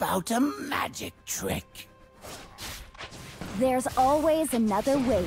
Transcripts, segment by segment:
about a magic trick? There's always another way.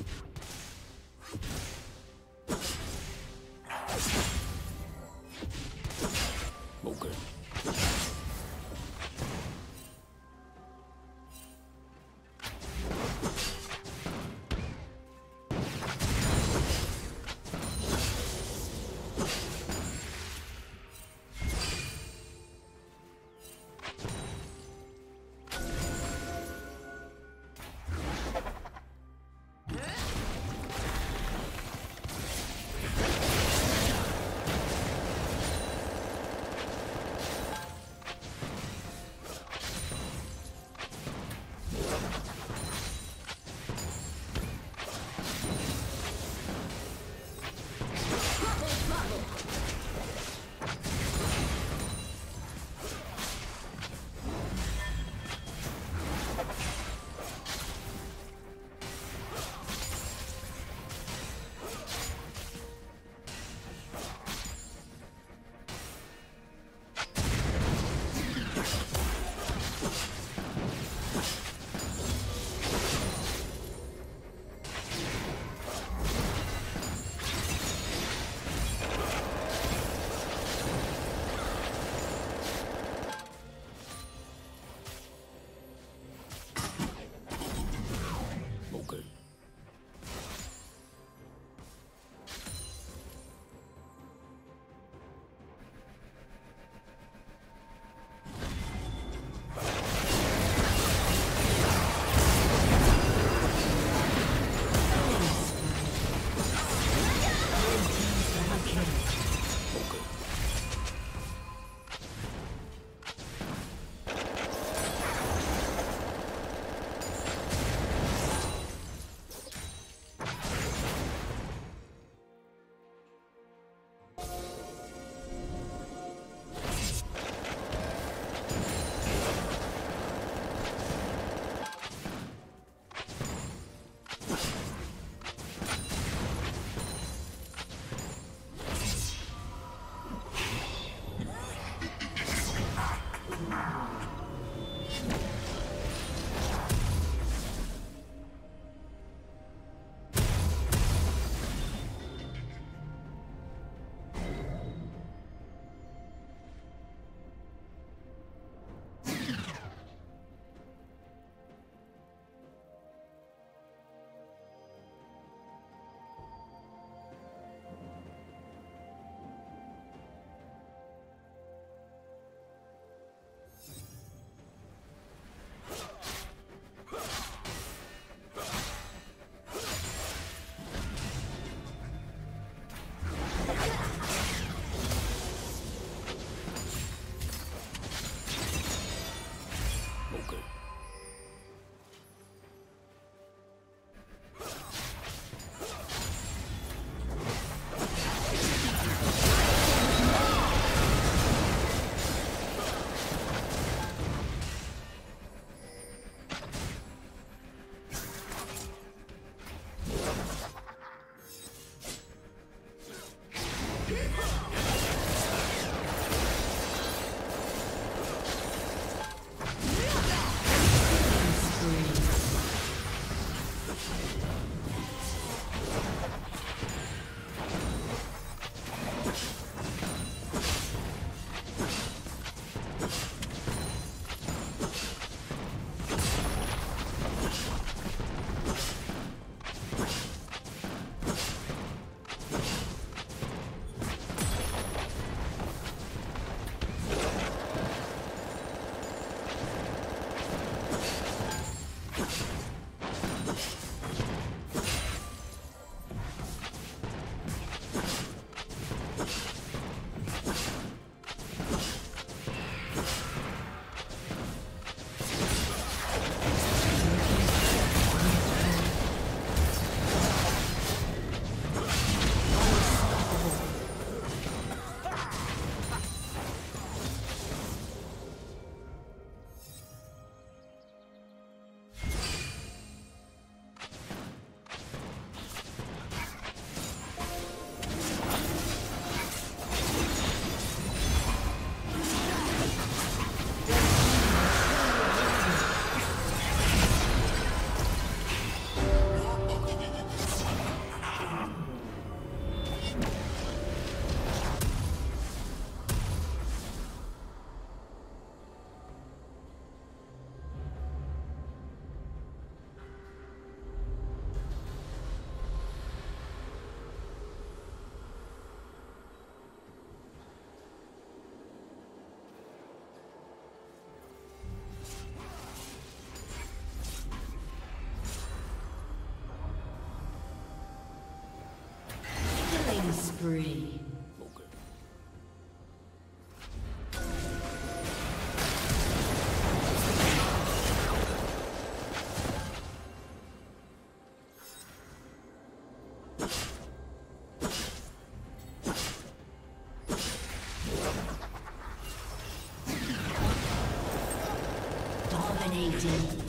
Okay. Spree. Dominating.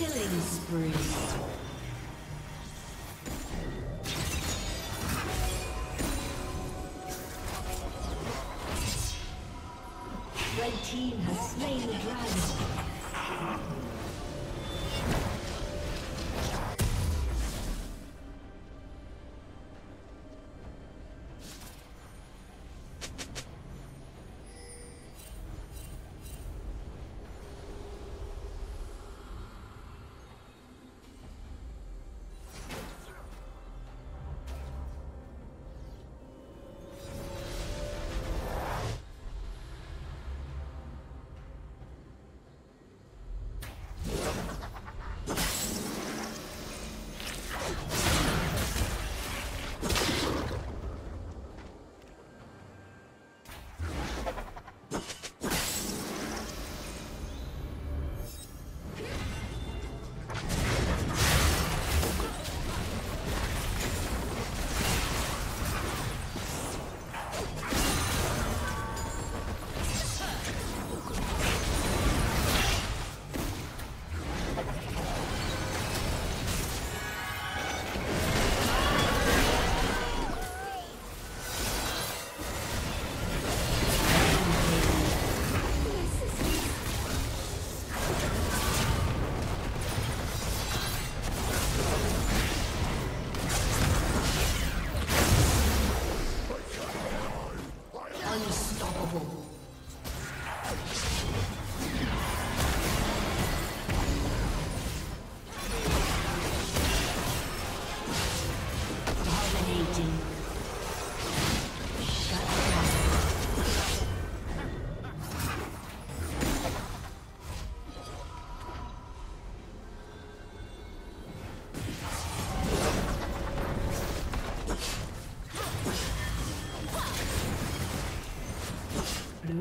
Killing spree.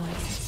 destroyed.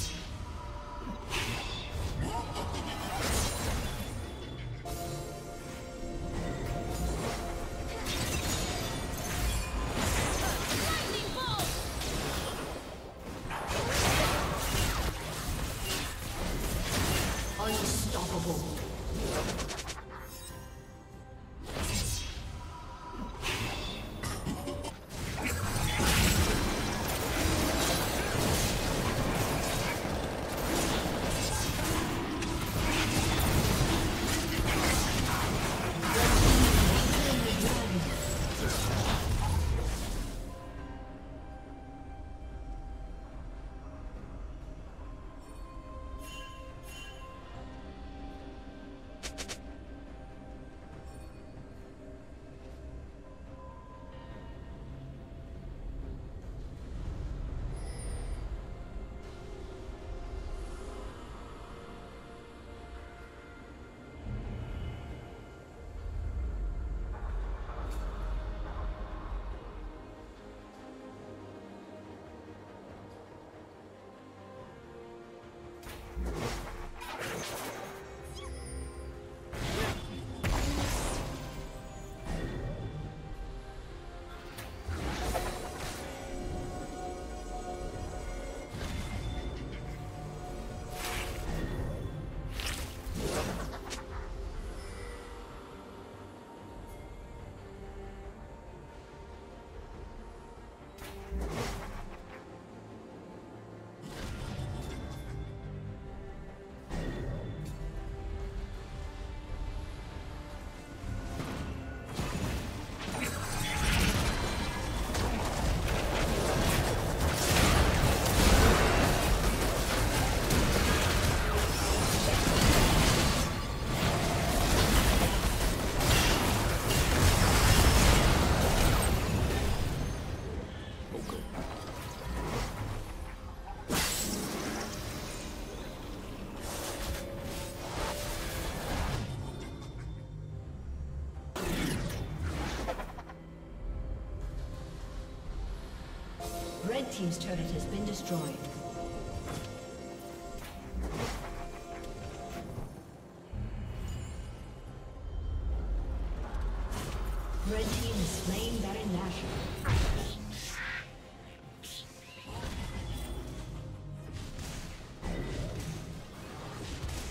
Team's turret has been destroyed. Red Team is.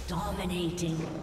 Dominating.